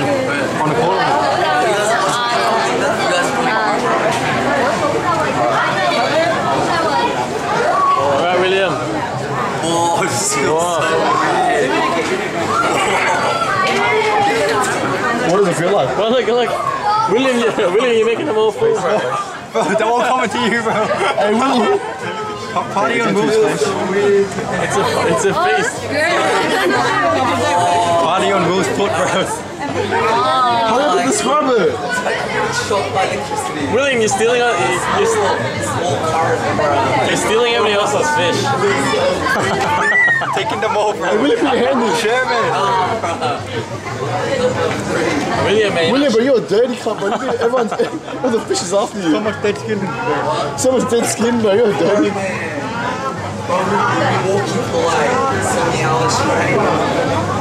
On a corner. All right, William. Oh, this What does it feel like? Well, look, look. William, William, you're making them all full, bro. bro, they're all coming to you, bro. Hey, William. Party on Will's bench. It's a, it's a oh, feast. Party on Will's foot, bro. How do you describe it? William, you're stealing, uh, you're, you're, you're stealing everybody else's fish. Taking them all, Hey, bro. William, put your hand in. Sure, man. William, man. William, bro, you're a dirty cunt, bro. Everyone's, all the fish is after you. So you. much dead skin. bro. So much dead skin, bro. You're dirty. Bro, we've been walking for like 70 hours straight.